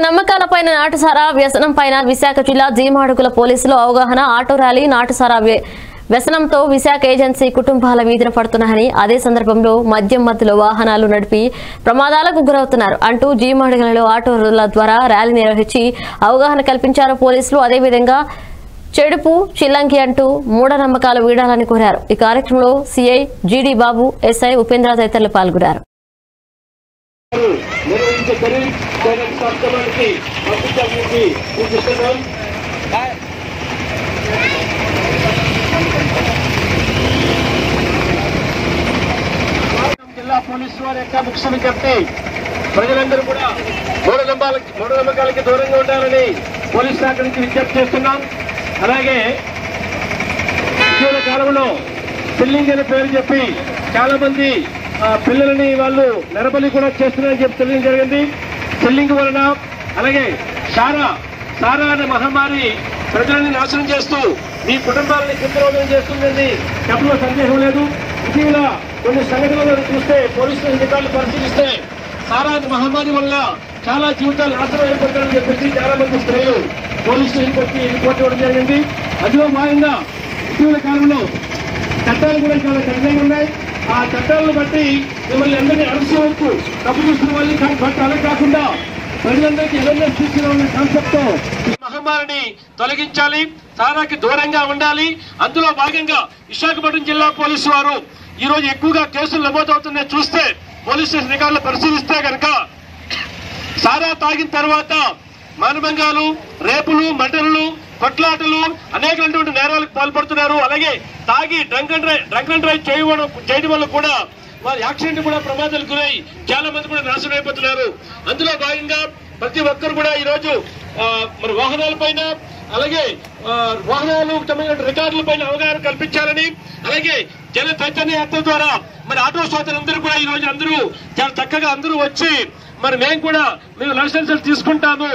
మూఢనమ్మకాలపైన నాటుసారా వ్యసనం పైన విశాఖ జిల్లా జీమాడుగుల పోలీసులు అవగాహన ఆటో ర్యాలీ నాటుసారా వ్యసనంతో విశాఖ ఏజెన్సీ కుటుంబాల వీధిన పడుతున్నాయని అదే సందర్భంలో మద్యం మధ్యలో వాహనాలు నడిపి ప్రమాదాలకు గురవుతున్నారు అంటూ జీమాడుగులలో ఆటోల ద్వారా ర్యాలీ నిర్వహించి అవగాహన కల్పించారు పోలీసులు. అదేవిధంగా చెడుపు చిల్లంకి అంటూ మూఢనమ్మకాలు వీడాలని కోరారు. ఈ కార్యక్రమంలో సిఐ జీడీ బాబు ఎస్ఐ ఉపేంద్ర తదితరులు పాల్గొన్నారు. నిర్వహించే ఖరీఫ్ పేరెంట్ కార్యక్రమానికి పంపించాలని సూచిస్తున్నాం జిల్లా పోలీసు వారి యొక్క ముఖ్య విజ్ఞప్తి ప్రజలందరూ కూడా మూఢనమ్మాలకి మూఢనమ్మకాలకి దూరంగా ఉండాలని పోలీస్ శాఖ నుంచి విజ్ఞప్తి చేస్తున్నాం. అలాగే ఇటీవల కాలంలో పిల్లింగ్ అనే పేరు చెప్పి చాలా మంది పిల్లలని వాళ్ళు నెరబలి కూడా చేస్తున్నారని చెప్పి తెలియడం జరిగింది. పిల్లింగ్ వలన అలాగే సారా సారా అనే మహమ్మారి ప్రజలని నాశనం చేస్తూ మీ కుటుంబాలని చిత్రవదనం చేస్తుందని చెప్పడంలో సందేహం లేదు. ఇటీవల కొన్ని సంఘటనలను చూస్తే పోలీసు అధికారులు పరిశీలిస్తే సారా మహమ్మారి వల్ల చాలా జీవితాలు నాశనం అయిపోతారని చెప్పేసి చాలా మంది స్త్రీలు పోలీసు స్టేషన్కి రిపోర్ట్ ఇవ్వడం జరిగింది. అందులో భాగంగా ఇటీవల కాలంలో చట్టాలు కూడా చాలా కఠినంగా ఉన్నాయి. ఆ చట్టాలను బట్టి మిమ్మల్ని అందరినీ అరెస్ట్ తప్పు చూసిన వాళ్ళని బట్టి అలా కాకుండా ప్రజలందరికీ అవేర్నెస్ తీసుకున్న కాన్సెప్ట్ మహమ్మారిని తొలగించాలి సారాకి దూరంగా ఉండాలి. అందులో భాగంగా విశాఖపట్నం జిల్లా పోలీసు వారు ఈ రోజు ఎక్కువగా కేసులు నమోదవుతున్నాయి. చూస్తే పోలీస్ స్టేషన్ రికార్డులు పరిశీలిస్తే కనుక సారా తాగిన తర్వాత మానభంగాలు రేపులు కొట్లాటలు అనేకమైనటువంటి నేరాలకు పాల్పడుతున్నారు. అలాగే తాగి drunk and drive drunk and drive చేయడం చేయడం వల్ల కూడా వారి యాక్సిడెంట్ కూడా ప్రమాదాలు గురై చాలా మంది కూడా నాశనం అయిపోతున్నారు. అందులో భాగంగా ప్రతి ఒక్కరు కూడా ఈ రోజు మన వాహనాల పైన అలాగే వాహనాలు రికార్డుల పైన అవగాహన కల్పించాలని అలాగే జన చైతన్య యాత్ర ద్వారా మరి ఆటో సోదరులందరూ కూడా ఈ రోజు అందరూ చాలా చక్కగా అందరూ వచ్చి మరి మేము కూడా మేము లైసెన్సులు తీసుకుంటాము.